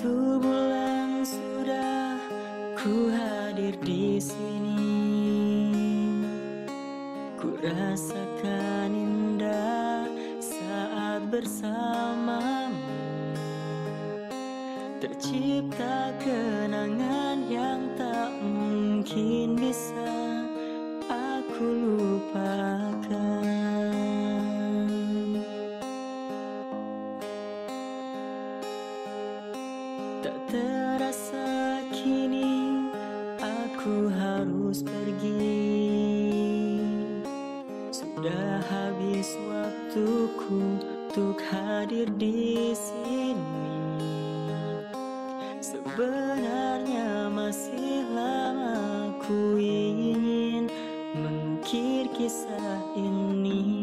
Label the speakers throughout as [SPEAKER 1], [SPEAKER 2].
[SPEAKER 1] Satu bulan sudah ku hadir di sini. Ku rasakan indah saat bersamamu. Tercipta kenangan yang tak mungkin bisa aku lupakan. Harus pergi. Sudah habis waktuku untuk hadir di sini. Sebenarnya masih lama ku ingin mengukir kisah ini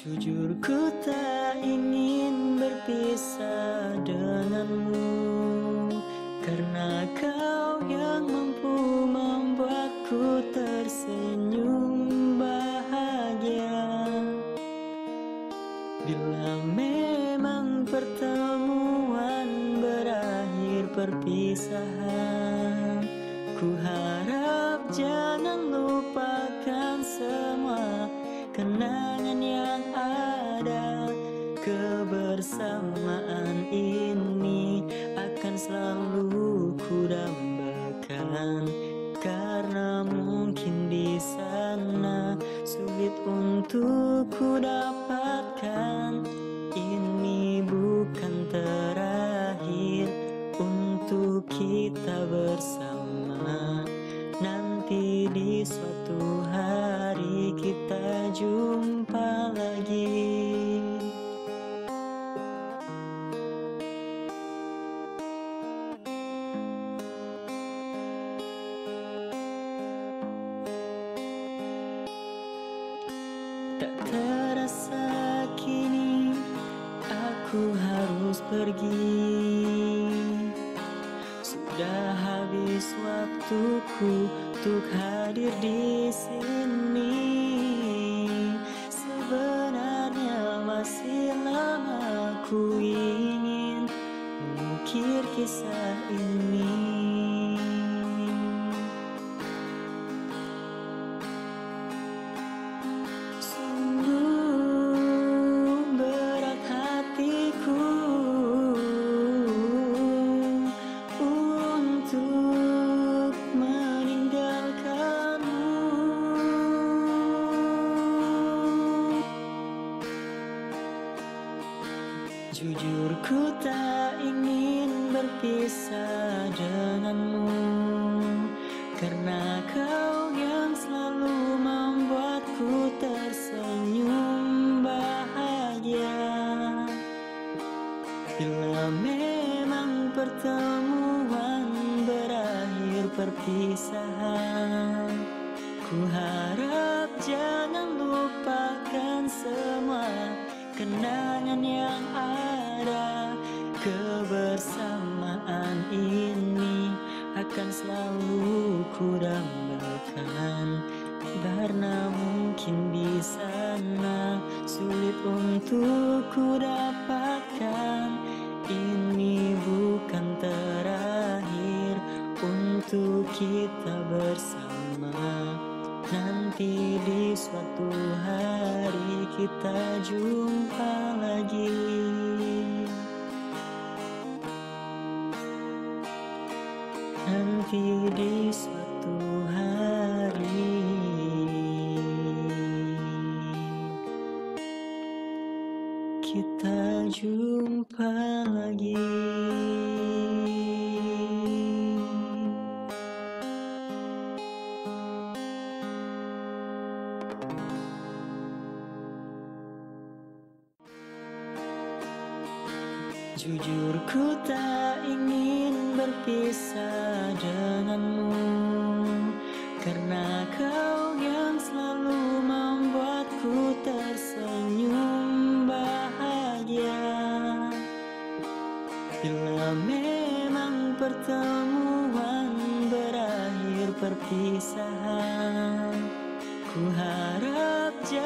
[SPEAKER 1] Jujur ku tak ingin berpisah denganmu. Karena kau yang mampu membuatku tersenyum bahagia. Bila memang pertemuan berakhir perpisahan Ku harap jangan lupakan semua kenangan Kebersamaan ini akan selalu ku dambakan. Karena mungkin di sana sulit untuk ku dapatkan. Ini bukan terakhir untuk kita bersama. Nanti di suatu hari kita jumpa lagi Tak terasa kini aku harus pergi. Sudah habis waktuku untuk hadir di sini. Sebenarnya masih lama ku ingin mengukir kisah ini Jujur ku tak ingin berpisah denganmu Karena kau yang selalu membuatku tersenyum bahagia. Bila memang pertemuan berakhir perpisahan Ku harap jangan lupakan semua kenangan yang ada Kebersamaan ini akan selalu ku dambakan Karena mungkin di sana sulit untuk ku dapatkan Ini bukan terakhir untuk kita bersama Nanti di suatu hari kita jumpa lagi. Nanti di suatu hari. Kita jumpa lagi Jujur ku tak ingin berpisah denganmu Karena kau yang selalu membuatku tersenyum bahagia. Bila memang pertemuan berakhir perpisahan Ku harap jangan